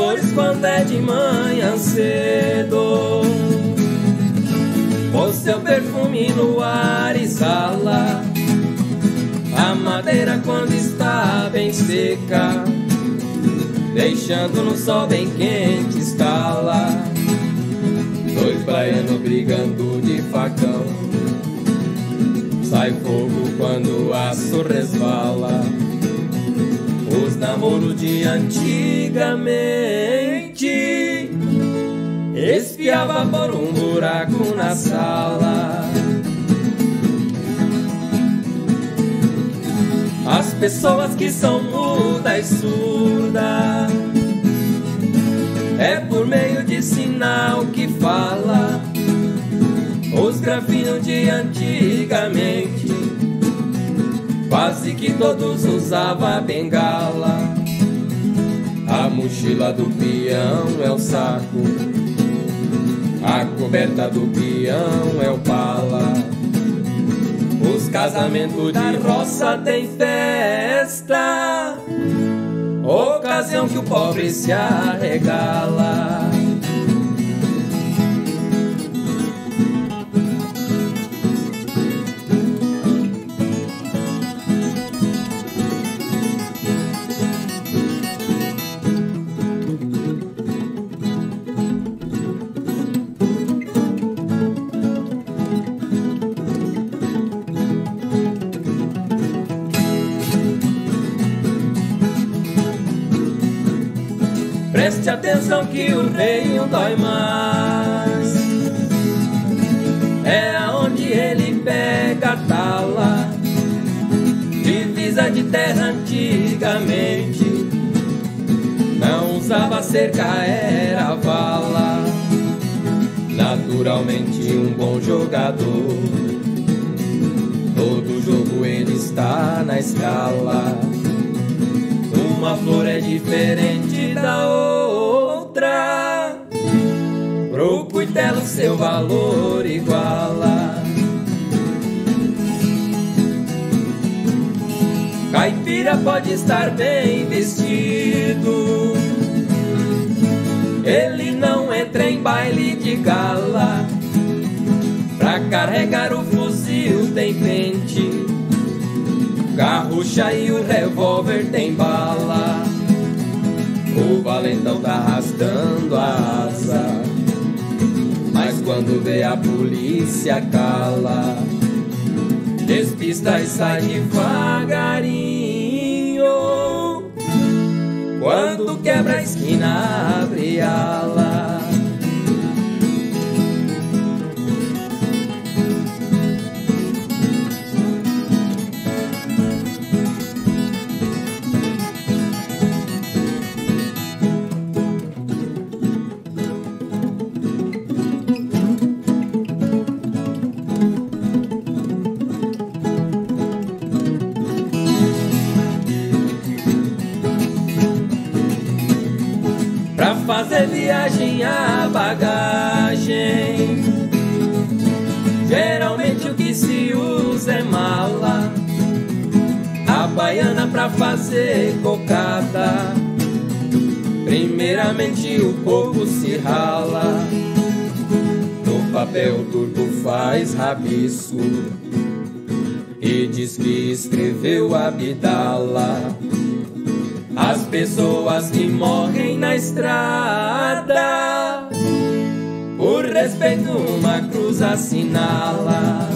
as cores quando é de manhã cedo. O seu perfume no ar exala a madeira quando está bem seca, deixando no sol bem quente estala. Dois baianos brigando de facão, sai fogo quando o aço resvala os namoros de antigamente. Espiava por um buraco na sala. As pessoas que são mudas e surdas. É por meio de sinal que fala. Os grafinhos de antigamente Quase que todos usavam bengala. A mochila do peão é o saco. A coberta do peão é o pala. Os casamentos de roça tem festa. Ocasião que o pobre se arregala. Preste atenção que o reino dói mais. É aonde ele pega a tala. Divisa de terra antigamente. Não usava cerca, era vala. Naturalmente um bom jogador. Todo jogo ele está na escala. Uma flor é diferente da outra. Pro cuitelo seu valor iguala. Caipira pode estar bem vestido. Ele não entra em baile de gala. Pra carregar o fuzil tem pente. Garrucha e o revólver tem bala. O valentão tá arrastando a asa. Mas quando vê a polícia cala. Despista e sai devagarinho. Quando quebra a esquina, abre ala. Fazer viagem a bagagem. Geralmente o que se usa é mala A baiana pra fazer cocada. Primeiramente o povo se rala No papel turco faz rabiço. E diz que escreveu Abdala as pessoas que morrem na estrada, por respeito, uma cruz assinala.